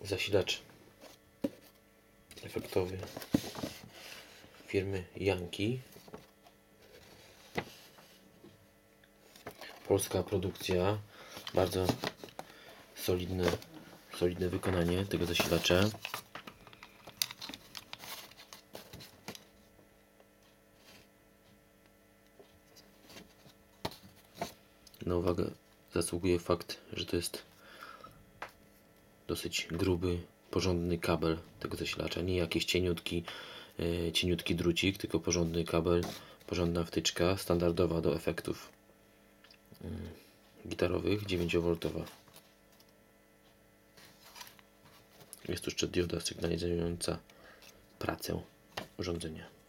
zasilacz efektowy firmy Yankee. Polska produkcja, bardzo solidne, solidne wykonanie tego zasilacza. Na uwagę zasługuje fakt, że to jest dosyć gruby, porządny kabel tego zasilacza. Nie jakiś cieniutki, e, cieniutki drucik, tylko porządny kabel, porządna wtyczka, standardowa do efektów mm, gitarowych, 9V. Jest tu jeszcze dioda sygnalizująca pracę urządzenia.